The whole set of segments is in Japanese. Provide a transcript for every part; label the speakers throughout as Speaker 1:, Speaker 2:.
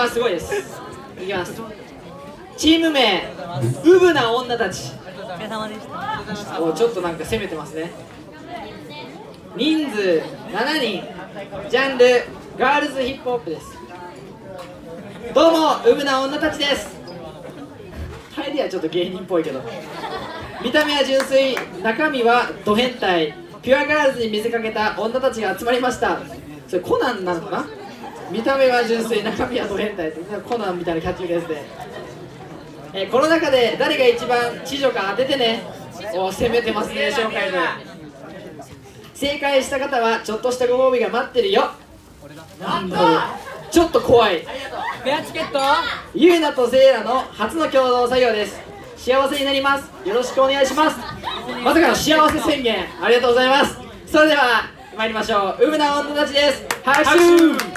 Speaker 1: はすごいです。いきます。チーム名ウブな女たち。
Speaker 2: お疲れ様でした。
Speaker 1: おちょっとなんか攻めてますね。人数7人。ジャンルガールズヒップホップです。どうもウブな女たちです。入りはちょっと芸人っぽいけど。見た目は純粋。中身はド変態。ピュアガールズに見せかけた女たちが集まりました。それコナンなのかな？見た目は純粋中身はド変態コナンみたいなキャッチフレーズで、えーこの中で誰が一番知女か当ててねお攻めてますね紹介で。正解した方はちょっとしたご褒美が待ってるよ。なんちょっと怖い。
Speaker 2: ペアチケット？
Speaker 1: ゆうなとせいらの初の共同作業です。幸せになります。よろしくお願いします。まさかの幸せ宣言。ありがとうございます。それでは参りましょう。ウブな女たちです。拍手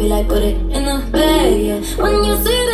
Speaker 3: be like, put it in the bag, yeah. When you see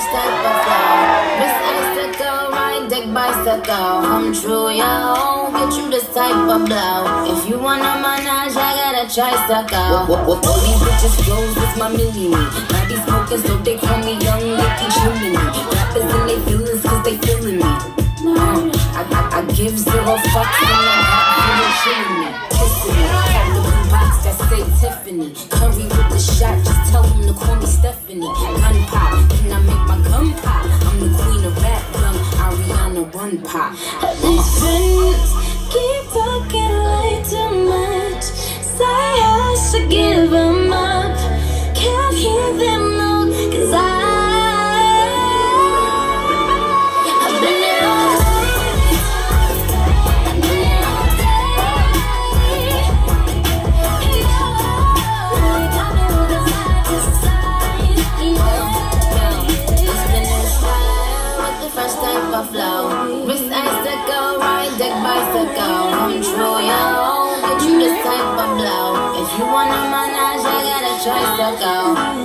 Speaker 3: With
Speaker 4: the fresh type of. Miss Icicle, ride deck bicycle. Come true, yo. Get you this type of blow. If you wanna manage, I got a tricycle. What, what, all these bitches close is my mini me. Now they smoking, so they call me young Nicky Chimney. Rappers and they feelings, cause they feeling me. Uh, I, I, I give zero fucks when I'm hot, you chilling me. Kissing me. Have the blue box that say Tiffany. Curry with the shot, just tell them to call me Stephanie.
Speaker 5: You want a menage, I got a choice to go.